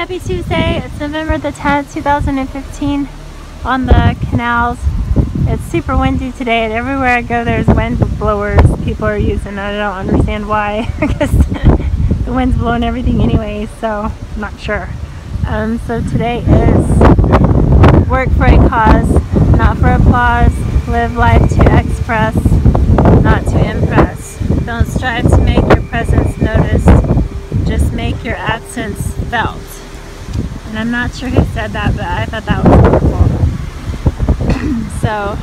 happy Tuesday. It's November the 10th, 2015 on the canals. It's super windy today and everywhere I go there's wind blowers people are using. I don't understand why. Guess the wind's blowing everything anyway, so I'm not sure. Um, so today is work for a cause, not for applause, live life to express, not to impress. Don't strive to make your presence noticed, just make your absence felt. And I'm not sure who said that, but I thought that was wonderful. so,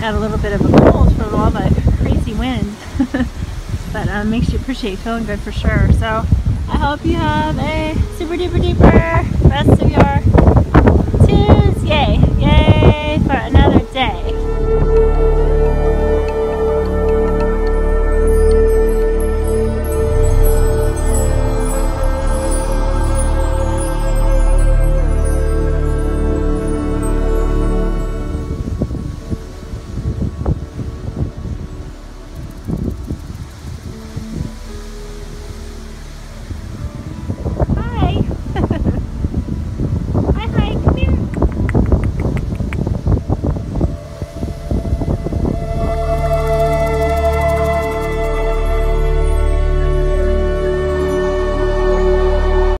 got a little bit of a cold from all the crazy wind. but um, makes you appreciate feeling good for sure. So, I hope you have a super duper duper rest of your.